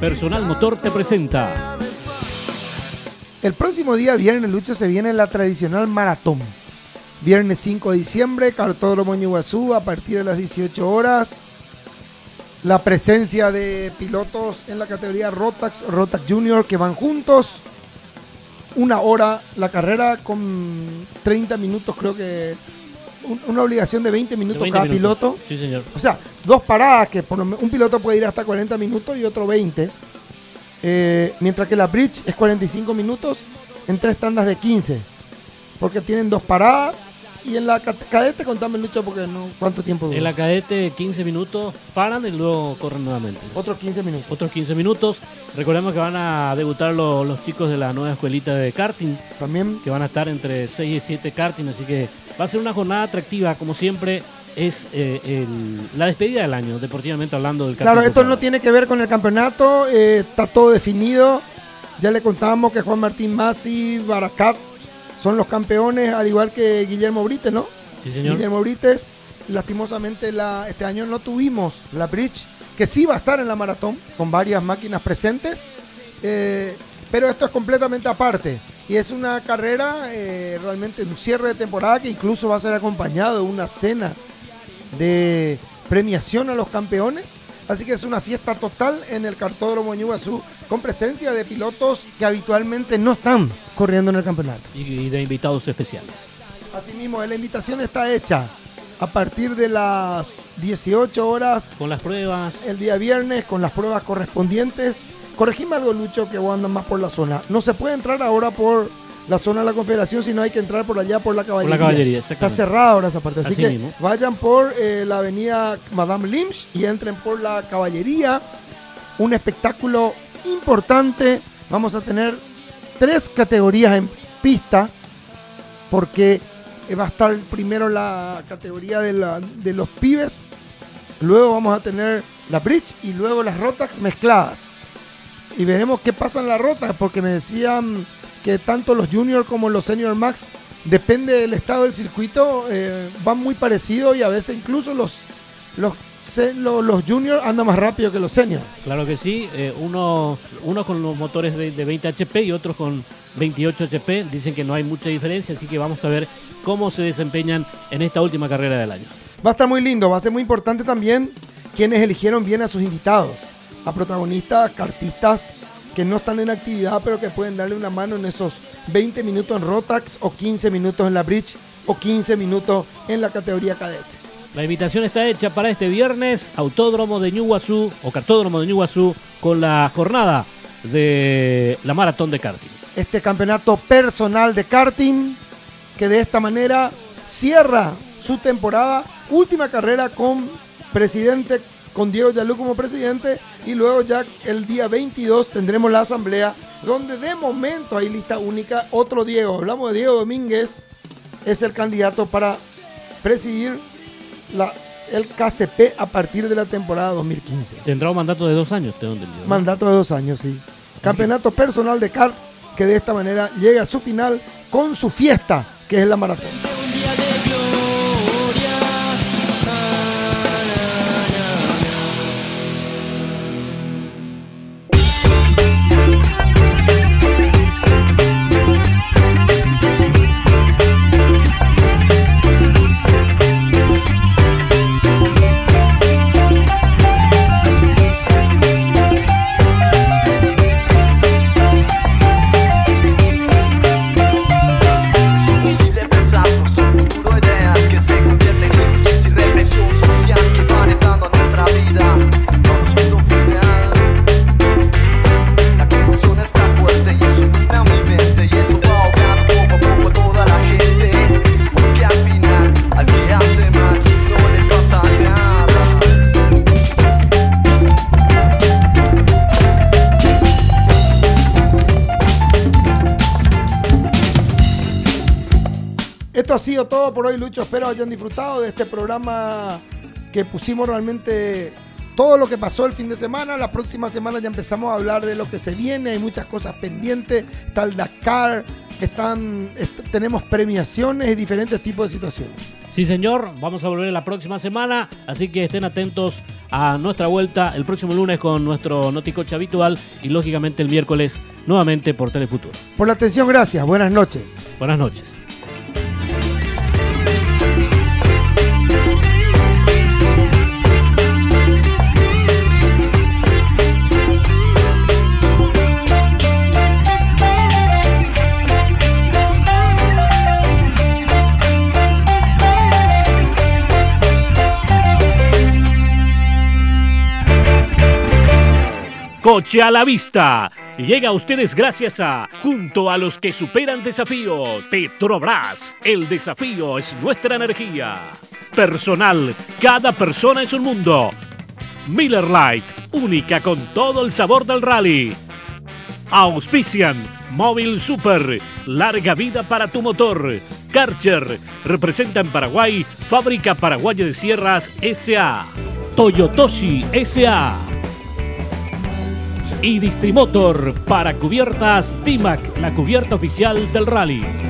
Personal Motor te presenta. El próximo día, viernes, Lucho, se viene la tradicional maratón. Viernes 5 de diciembre, Cartódromo Ñuguazú, a partir de las 18 horas. La presencia de pilotos en la categoría Rotax, Rotax Junior, que van juntos. Una hora la carrera con 30 minutos, creo que un- una obligación de 20 minutos 20 cada minutos. piloto. Sí, señor. O sea, dos paradas que por un piloto puede ir hasta 40 minutos y otro 20. Eh, mientras que la bridge es 45 minutos en tres tandas de 15. Porque tienen dos paradas. Y en la ca- cadete, contame Lucho, porque no, ¿cuánto tiempo dura? En la cadete 15 minutos paran y luego corren nuevamente. Otros 15 minutos. Otros 15 minutos. Recordemos que van a debutar lo- los chicos de la nueva escuelita de karting, También que van a estar entre 6 y 7 karting, así que va a ser una jornada atractiva, como siempre. Es eh, el- la despedida del año, deportivamente hablando del Claro, karting esto no tiene que ver con el campeonato, eh, está todo definido. Ya le contábamos que Juan Martín Masi, Baracat son los campeones, al igual que Guillermo Brite, ¿no? Sí, señor. Guillermo Brites, lastimosamente la, este año no tuvimos la Bridge, que sí va a estar en la maratón, con varias máquinas presentes, eh, pero esto es completamente aparte. Y es una carrera, eh, realmente un cierre de temporada que incluso va a ser acompañado de una cena de premiación a los campeones. Así que es una fiesta total en el cartódromo Ñuguazú, con presencia de pilotos que habitualmente no están corriendo en el campeonato. Y de invitados especiales. Asimismo, la invitación está hecha a partir de las 18 horas Con las pruebas. el día viernes con las pruebas correspondientes. Corregime algo, Lucho, que vos andas más por la zona. No se puede entrar ahora por la zona de la Confederación, sino hay que entrar por allá por la caballería. caballería, Está cerrada ahora esa parte. Así, Así que mismo. vayan por eh, la avenida Madame Lynch y entren por la caballería. Un espectáculo importante. Vamos a tener tres categorías en pista porque va a estar primero la categoría de, los pibes, luego vamos a tener la bridge y luego las rotax mezcladas. Y veremos qué pasa en la rota, porque me decían que tanto los junior como los senior max, depende del estado del circuito, eh, van muy parecidos y a veces incluso los, los, los junior andan más rápido que los senior. Claro que sí, eh, unos, unos con los motores de, de 20 HP y otros con 28 HP. Dicen que no hay mucha diferencia, así que vamos a ver cómo se desempeñan en esta última carrera del año. Va a estar muy lindo, va a ser muy importante también quienes eligieron bien a sus invitados, a protagonistas, cartistas que no están en actividad pero que pueden darle una mano en esos 20 minutos en Rotax o 15 minutos en la Bridge o 15 minutos en la categoría cadetes. La invitación está hecha para este viernes, Autódromo de Ñuguazú o Cartódromo de Ñuguazú con la jornada de la maratón de karting. Este campeonato personal de karting que de esta manera cierra su temporada, última carrera con presidente, con Diego Yalú como presidente y luego ya el día 22 tendremos la asamblea donde de momento hay lista única, otro Diego, hablamos de Diego Domínguez, es el candidato para presidir la, el KCP a partir de la temporada 2015. Tendrá un mandato de dos años, tengo. Mandato de dos años, sí. Campeonato personal de kart que de esta manera llega a su final con su fiesta, que es la maratón. Esto ha sido todo por hoy, Lucho. Espero hayan disfrutado de este programa que pusimos realmente todo lo que pasó el fin de semana. La próxima semana ya empezamos a hablar de lo que se viene. Hay muchas cosas pendientes. Está el Dakar. Están, est- tenemos premiaciones y diferentes tipos de situaciones. Sí, señor, vamos a volver la próxima semana, así que estén atentos a nuestra vuelta el próximo lunes con nuestro Noticoche habitual y lógicamente el miércoles nuevamente por Telefuturo. Por la atención, gracias. Buenas noches. Buenas noches. Coche a la vista. Llega a ustedes gracias a Junto a los que superan desafíos. Petrobras. El desafío es nuestra energía. Personal. Cada persona es un mundo. Miller Lite. Única con todo el sabor del rally. Auspician. Móvil Super. Larga vida para tu motor. Karcher. Representa en Paraguay. Fábrica Paraguaya de Sierras S.A. Toyotoshi S.A y Distrimotor para cubiertas Pimac, la cubierta oficial del rally.